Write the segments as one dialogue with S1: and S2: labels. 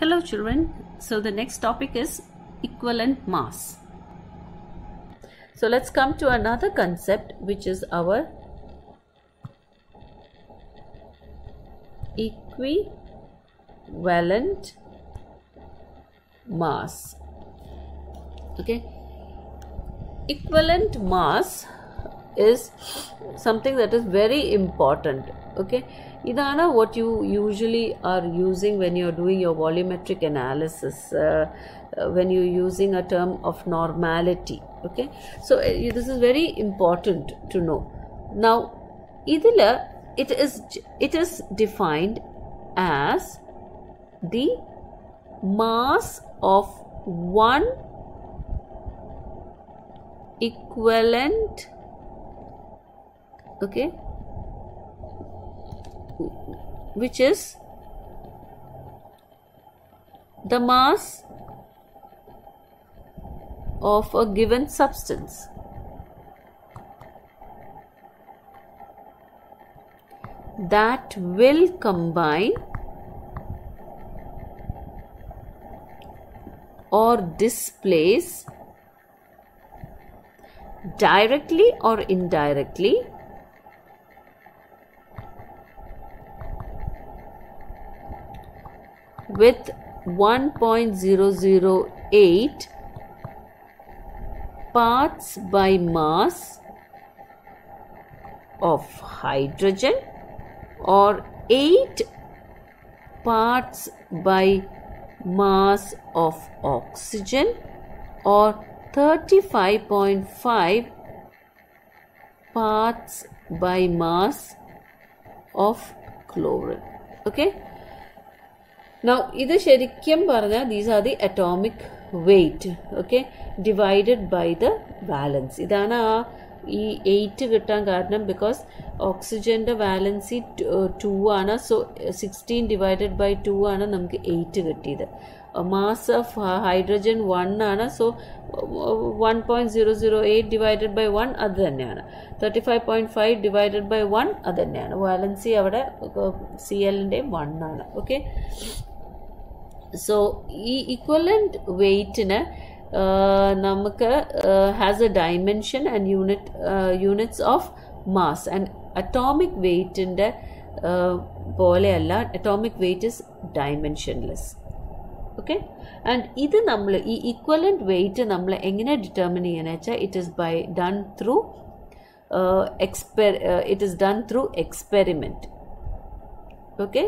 S1: Hello children. So the next topic is equivalent mass. So let's come to another concept which is our equivalent mass. Okay. Equivalent mass is something that is very important. Okay. ഇതാണ് what you usually are using when you're doing your volumetric analysis uh, uh, when you're using a term of normality okay so uh, this is very important to know now ഇതിൽ it is it is defined as the mass of one equivalent okay Which is the mass of a given substance. That will combine or displace directly or indirectly with 1.008 parts by mass of hydrogen or 8 parts by mass of oxygen or 35.5 parts by mass of chlorine. Okay now ഇത് ശരിക്കും പറഞ്ഞാൽ these are the atomic weight okay divided by the valence ഇതാണ് ആ ഈ eight കിട്ടാൻ കാരണം because ഓക്സിജന്റെ valency two ആണ്. So sixteen divided by two ആണ് നമുക്ക് എയ്റ്റ് കിട്ടിയത്. മാസ് ഓഫ് ഹൈഡ്രജൻ വൺ ആണ്. So one point zero zero eight divided by one അത് തന്നെയാണ്. Thirty five point five divided by one അത് തന്നെയാണ്. വാലൻസി അവിടെ സി എല്ലിന്റെയും വൺ ആണ്. ഓക്കെ സോ ഈ ഇക്വലന്റ് വെയ്റ്റിന് നമുക്ക് has a dimension and unit units of mass and atomic വെയ്റ്റിന്റെ പോലെയല്ല atomic weight is dimensionless okay and ഇത് നമ്മൾ ഈ ഇക്വലന്റ് വെയ്റ്റ് നമ്മൾ എങ്ങനെ ഡിറ്റർമിൻ ചെയ്യണമെന്ന് വെച്ചാൽ it is by done through എക്സ്പെർ it is done through experiment okay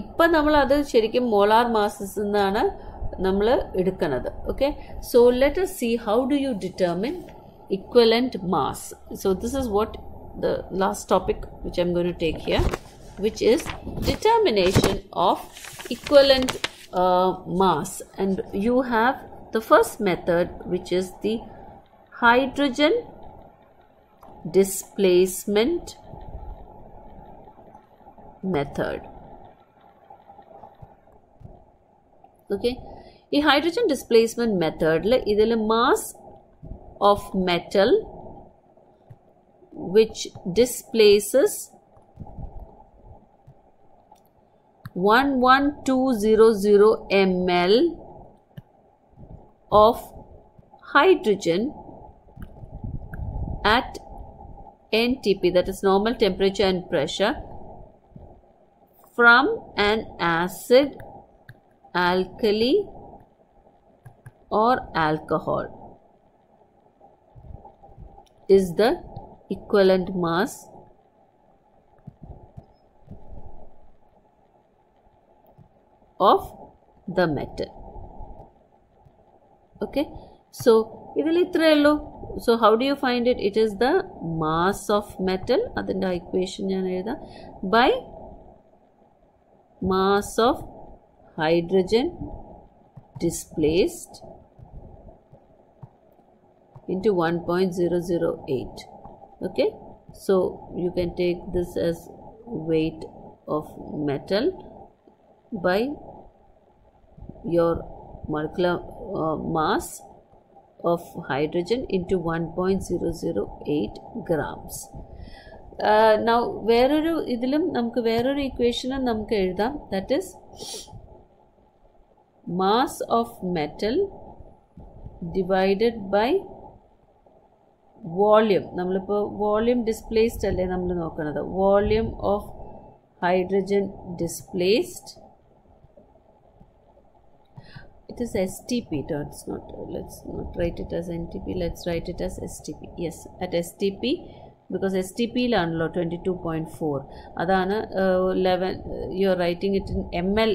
S1: ഇപ്പം നമ്മൾ അത് ശരിക്കും മോളാർ മാസസ് നിന്നാണ് നമ്മൾ എടുക്കുന്നത് okay so let see how do you determine equivalent mass so this is what the last topic which I M going to take here which is determination of equivalent uh, mass and you have the first method which is the hydrogen displacement method okay ഈ hydrogen displacement മെത്തേഡിൽ ഇതിൽ mass of metal which displaces 11200 ml of hydrogen at NTP that is normal temperature and pressure from an acid alkali or alcohol is the equivalent mass of the metal okay so ഇതിൽ ഇത്രയേ ഉള്ളൂ so how do you find it it is the mass of metal അതിൻ്റെ equation ഞാൻ എഴുതാം by mass of hydrogen displaced into 1.008 okay? So you can take this as weight of metal by your molecular uh, mass of hydrogen into 1.008 grams. Now വേറൊരു ഇതിലും നമുക്ക് വേറൊരു ഇക്വേഷനും നമുക്ക് എഴുതാം. That is mass of metal divided by volume നമ്മളിപ്പോൾ volume displaced അല്ലേ നമ്മൾ നോക്കുന്നത്? Volume of hydrogen displaced it is STP it it's not let's not write it as NTP let's write it as STP yes at STP because പിയിലാണല്ലോ twenty two point four അതാണ് eleven you are writing it in M L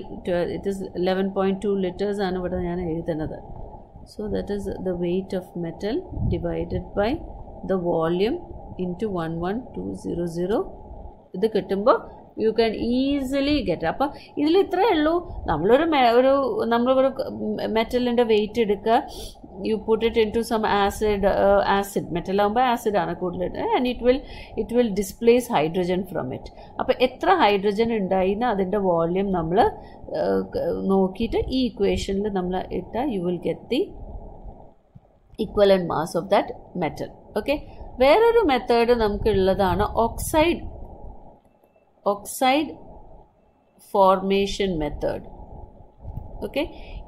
S1: it is eleven point two litres ആണ് ഇവിടെ ഞാൻ എഴുതുന്നത്. So that is the weight of metal divided by the volume into one one two zero zero ഇത് കിട്ടുമ്പോൾ you can easily get അപ്പം ഇതിൽ ഇത്രയേ ഉള്ളൂ. നമ്മളൊരു ഒരു നമ്മളൊരു മെറ്റലിന്റെ വെയിറ്റ് എടുക്കുക. You put it into some acid acid മെറ്റലാകുമ്പോൾ ആസിഡാണ് കൂടുതൽ. And it will it will displace hydrogen from it അപ്പോൾ എത്ര ഹൈഡ്രജൻ ഉണ്ടായിന്ന് അതിന്റെ വോള്യൂം നമ്മൾ നോക്കിയിട്ട് ഈ ഇക്വേഷനിൽ നമ്മൾ ഇട്ടാൽ you will get the equivalent mass of that metal okay വേറൊരു method നമുക്കുള്ളതാണ് oxide oxide formation method okay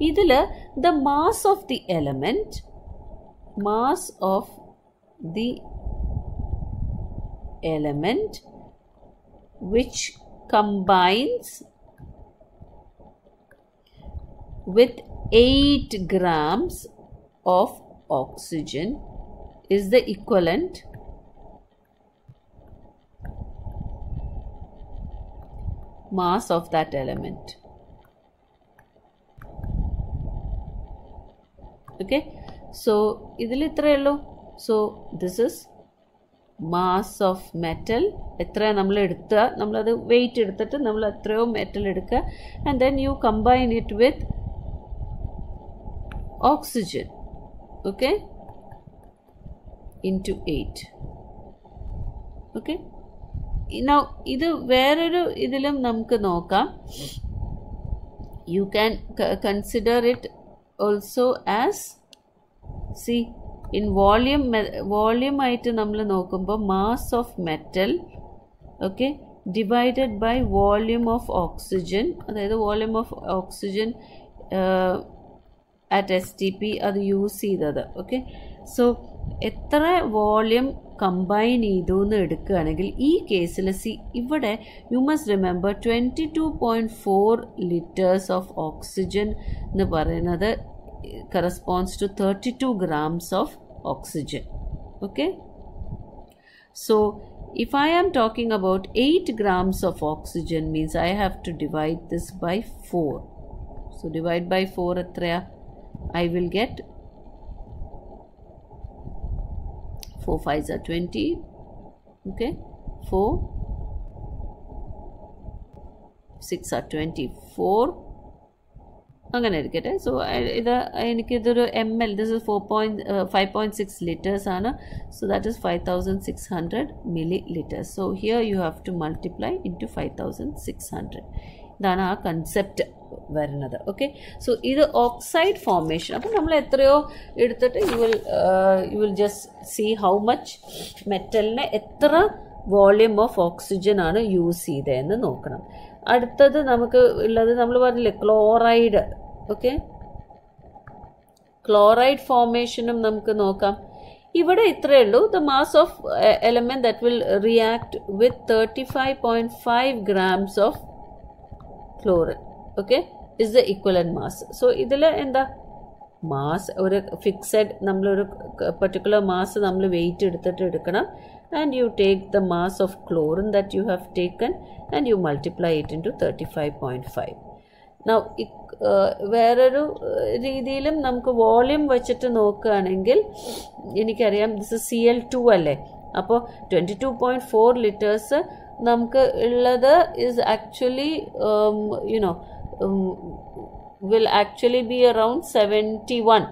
S1: ഇതിൽ the mass of the element mass of the element which combines with 8 grams of oxygen is the equivalent mass of that element Okay? So ഇതിൽ ഇത്രയേ ഉള്ളൂ. So this is mass of metal എത്ര നമ്മൾ എടുക്കുക നമ്മളത് wait എടുത്തിട്ട് നമ്മൾ എത്രയോ മെറ്റൽ എടുക്കുക. And then you combine it with oxygen okay into eight okay ഇത് വേറൊരു ഇതിലും നമുക്ക് നോക്കാം. You can consider it also as see in volume volume ആയിട്ട് നമ്മൾ നോക്കുമ്പോൾ mass of metal okay divided by volume of oxygen അതായത് volume of oxygen at S T P അത് യൂസ് ചെയ്തത് ഓക്കെ സോ എത്ര വോളിയം കമ്പൈൻ ചെയ്തു എന്ന് എടുക്കുകയാണെങ്കിൽ ഈ കേസിൽ സി ഇവിടെ you must remember twenty two point four litres of oxygen എന്ന് പറയുന്നത് corresponds to thirty two grams of oxygen okay so if I am talking about eight grams of oxygen means I have to divide this by four so divide by four എത്രയാ? I will get 4 5s are 20 okay 4 6 are 24 അങ്ങനെ ഇരിക്കട്ടെ so ഇത് എനിക്കിതൊരു M L this is for point five point six litres ആണ് so that is five thousand six hundred milli litres so here U have to multiply in to five thousand six hundred ഇതാണ് ആ concept വരുന്നത്. Okay so ഇത് oxide formation അപ്പം നമ്മൾ എത്രയോ എടുത്തിട്ട് you will you will just see how much മെറ്റലിന് എത്ര volume of oxygen ആണ് യൂസ് ചെയ്തതെന്ന് നോക്കണം. അടുത്തത് നമുക്ക് ഉള്ളത് നമ്മൾ പറഞ്ഞില്ലേ ക്ലോറൈഡ് ഓക്കെ ക്ലോറൈഡ് ഫോർമേഷനും നമുക്ക് നോക്കാം. ഇവിടെ ഇത്രയേ ഉള്ളൂ. The mass of element that will react with thirty five point five grams of chlorine okay is the equivalent mass so ഇതിൽ എന്താ മാസ് ഒരു ഫിക്സഡ് നമ്മളൊരു പെർട്ടിക്കുലർ മാസ് നമ്മൾ വെയിറ്റ് എടുത്തിട്ട് എടുക്കണം and you take the mass of chlorine that you have taken and you multiply it into thirty five point five now വേറൊരു രീതിയിലും നമുക്ക് വോളിയം വെച്ചിട്ട് നോക്കുകയാണെങ്കിൽ എനിക്കറിയാം ദിസ് സി എൽ ടു അല്ലേ? അപ്പോൾ twenty two point four litres നമുക്ക് ഉള്ളത് is actually you know will actually be around seventy one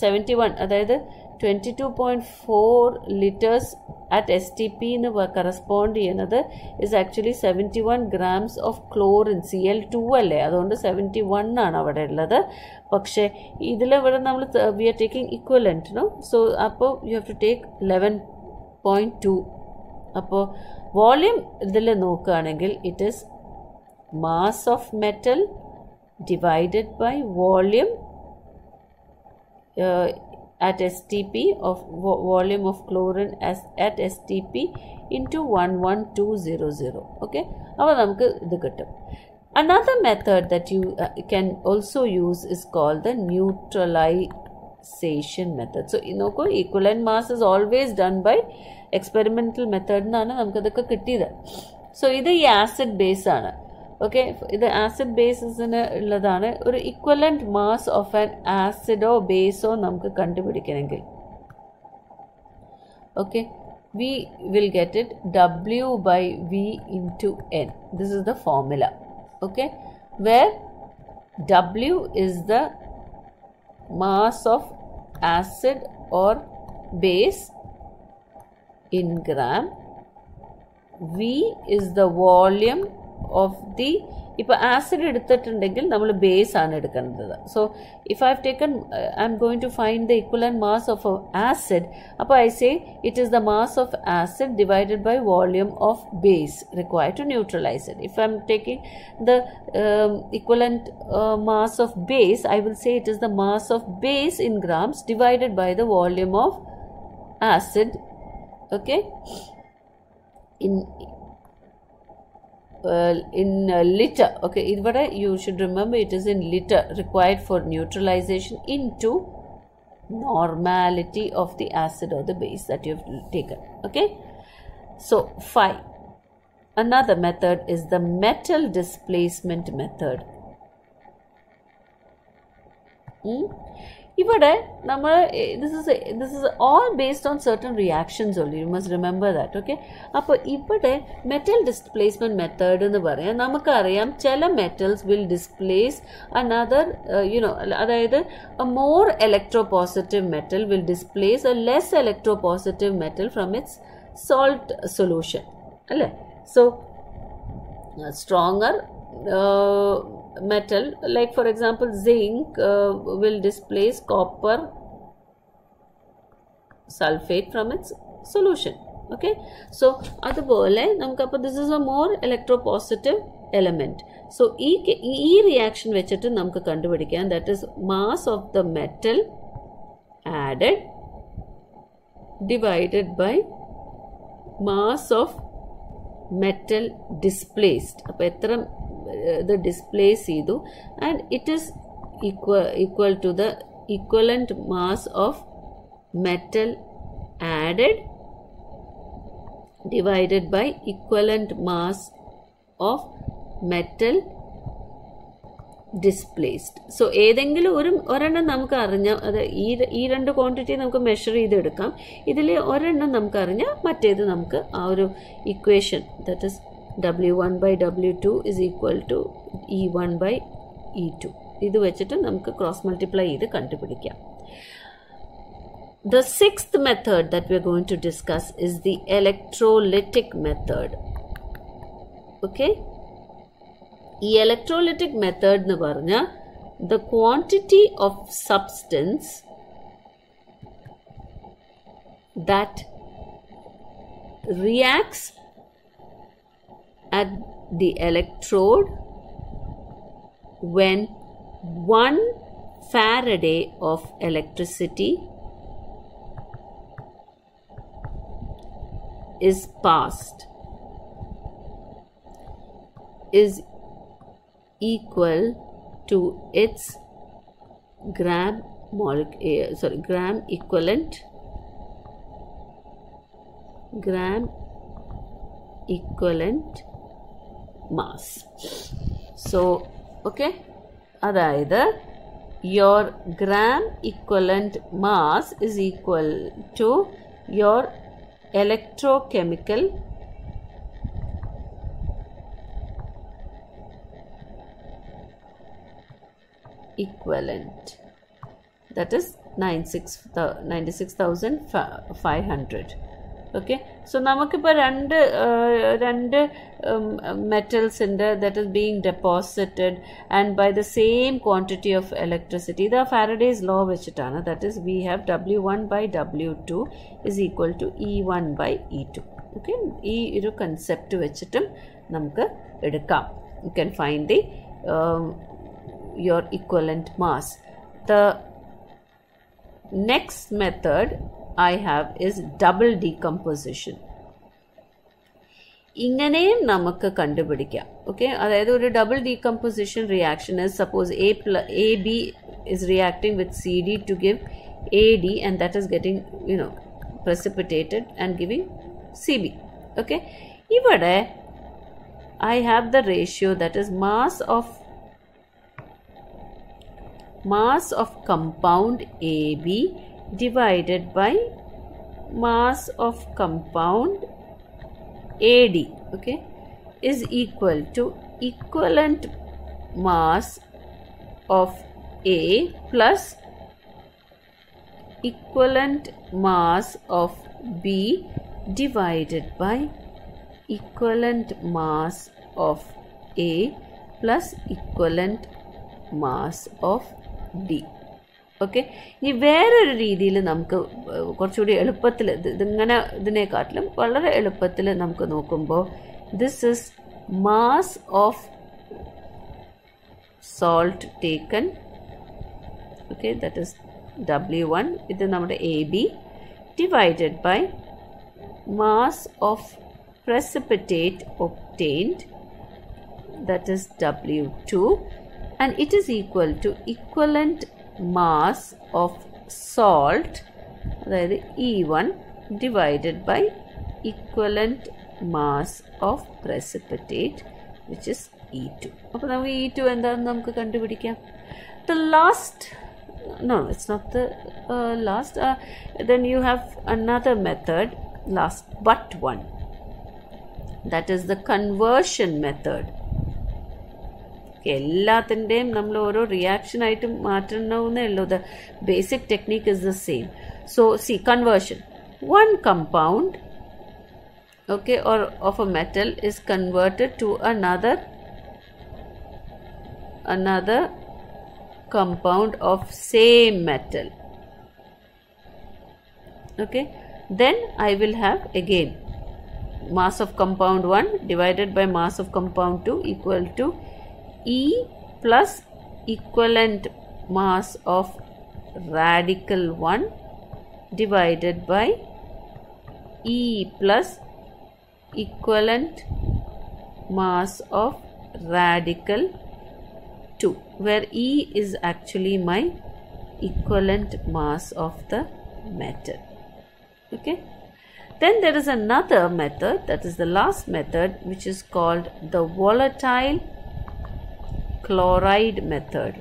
S1: seventy one അതായത് twenty two point four litres at S T P എന്ന് correspond ചെയ്യുന്നത് is actually seventy one grams of chlorine C L two അല്ലേ? അതുകൊണ്ട് seventy one ആണ് അവിടെ ഉള്ളത്. പക്ഷേ ഇതിലിവിടെ നമ്മൾ we are taking equivalent no so അപ്പോൾ you have to take eleven point two അപ്പോൾ വോളിയം ഇതിൽ നോക്കുകയാണെങ്കിൽ it is mass of metal divided by volume at STP of vo- volume of chlorine as at STP into 11200 okay അപ്പോൾ നമുക്ക് ഇത് കിട്ടും another method that you uh, can also use is called the neutralization method so you നോക്കൂ equivalent mass is always done by experimental method എന്നാണ് നമുക്കതൊക്കെ കിട്ടിയത് so ഇത് ഈ ആസിഡ് ബേസ് ആണ് ഓക്കെ ഇത് ആസിഡ് ബേസിന് ഉള്ളതാണ് ഒരു ഇക്വലൻറ്റ് മാസ് ഓഫ് ആൻ ആസിഡോ ബേസോ നമുക്ക് കണ്ടുപിടിക്കണമെങ്കിൽ okay we will get it W by V into N this is the formula okay where W is the mass of acid or base in gram v is the volume of the ഇപ്പോൾ acid എടുത്തിട്ടുണ്ടെങ്കിൽ നമ്മൾ base ആണ് എടുക്കേണ്ടത് so if I have taken I am going to find the equivalent mass of acid അപ്പോൾ I say it is the mass of acid divided by volume of base required to neutralise it if I am taking the um, equivalent uh, mass of base, I will say it is the mass of base in grams divided by the volume of acid. Okay, in uh, in uh, liter. Okay, ഇവിടെ you should remember it is in liter required for neutralization into normality of the acid or the base that you have taken. Okay, so five. Another method is the metal displacement method. ഉം. ഇവിടെ നമ്മൾ this is this is all based on certain reactions all you must remember that okay അപ്പോൾ ഇവിടെ metal displacement method എന്ന് പറയാം. നമുക്കറിയാം ചില metals will displace another you know അതായത് more electropositive metal will displace a less electropositive metal from its salt solution അല്ലേ so uh, metal. Like for example zinc uh, will displace copper sulfate from its solution. Okay? So അതുപോലെ നമുക്കപ്പോൾ this is a more electropositive element so ഈ ഈ reaction വെച്ചിട്ട് നമുക്ക് കണ്ടുപിടിക്കാം. That is mass of the metal added divided by mass of metal displaced അപ്പോൾ എത്ര ഇത് ഡിസ്പ്ലേസ് ചെയ്തു. And it is equal equal to the equivalent mass of metal added divided by equivalent mass of metal displaced so ഏതെങ്കിലും ഒരു ഒരെണ്ണം നമുക്ക് അറിഞ്ഞാൽ അത് ഈ ഈ രണ്ട് ക്വാണ്ടിറ്റി നമുക്ക് മെഷർ ചെയ്തെടുക്കാം. ഇതിൽ ഒരെണ്ണം നമുക്ക് അറിഞ്ഞാൽ മറ്റേത് നമുക്ക് ആ ഒരു equation that is W one by W two is equal to E one by E to ഇത് വെച്ചിട്ട് നമുക്ക് ക്രോസ് മൾട്ടിപ്ലൈ ചെയ്ത് കണ്ടുപിടിക്കാം The sixth method that we're going to discuss is the electrolytic method. Okay? ഈ electrolytic method എന്ന് പറഞ്ഞാൽ the quantity of substance that reacts at the electrode when one Faraday of electricity is passed is equal to its gram molecule eh, sorry gram equivalent gram equivalent mass so okay അതായത് your gram equivalent mass is equal to your electrochemical equivalent that is 96500 okay So നമുക്കിപ്പോൾ രണ്ട് രണ്ട് metals ഉണ്ട് that is being deposited and by the same quantity of electricity ഇത് Faraday's law വെച്ചിട്ടാണ്. That is we have W one by W two is equal to E one by E two okay ഈ ഒരു concept വെച്ചിട്ടും നമുക്ക് എടുക്കാം. You can find the your equivalent mass the next method I have is double decomposition ഇങ്ങനെയും നമുക്ക് കണ്ടുപിടിക്കാം okay അതായത് ഒരു double decomposition reaction suppose A പ്ല A B is reacting with C D to give A D and that is getting you know precipitated and giving CB. Okay, ഇവിടെ I have the ratio that is mass of mass of compound AB divided by mass of compound AD okay is equal to equivalent mass of A plus equivalent mass of B divided by equivalent mass of A plus equivalent mass of D. Okay ഇനി വേറൊരു രീതിയിൽ നമുക്ക് കുറച്ചുകൂടി എളുപ്പത്തിൽ ഇതിങ്ങനെ ഇതിനെക്കാട്ടിലും വളരെ എളുപ്പത്തിൽ നമുക്ക് നോക്കുമ്പോൾ this is mass of salt taken okay that is W one ഇത് നമ്മുടെ A B divided by mass of precipitate obtained. That is W2 and it is equal to equivalent mass of salt അതായത് E1 divided by equivalent mass of precipitate which is E2 അപ്പോൾ നമുക്ക് E2 എന്താണെന്ന് നമുക്ക് കണ്ടുപിടിക്കാം the last no it's not the uh, last uh, then you have another method last but one that is the conversion method എല്ലാത്തിൻ്റെയും നമ്മൾ ഓരോ reaction ആയിട്ട് മാറ്റണമെന്നേ ഉള്ളൂ the basic technique is the same so C conversion one compound okay or of a metal is converted to another another compound of same metal okay then i will have again mass of compound 1 divided by mass of compound 2 equal to E plus equivalent mass of radical 1 divided by E plus equivalent mass of radical 2 where E is actually my equivalent mass of the metal okay? Then there is another method that is the last method which is called the volatile chloride method.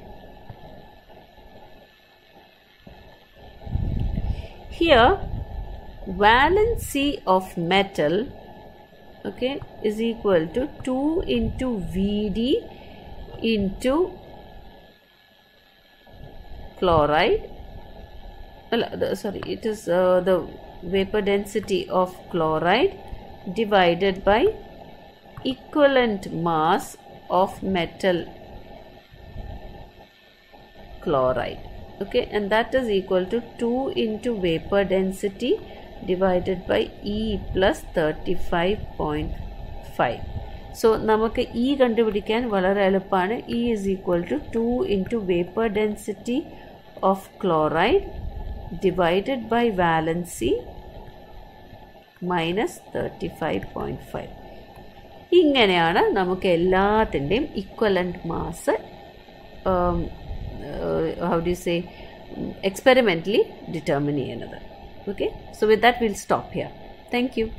S1: Here valency of metal okay is equal to 2 into vd into chloride. Well, sorry it is uh, the vapor density of chloride divided by equivalent mass of metal chloride. Okay and that is equal to 2 into vapor density divided by E plus 35.5 so നമുക്ക് E കണ്ടുപിടിക്കാൻ വളരെ എളുപ്പമാണ്. E is equal to two into vapour density of chloride divided by valency minus thirty five point five ഇങ്ങനെയാണ് നമുക്ക് എല്ലാത്തിന്റെയും equivalent mass uh, how do you say experimentally determine another. Okay? So with that we'll stop here. Thank you.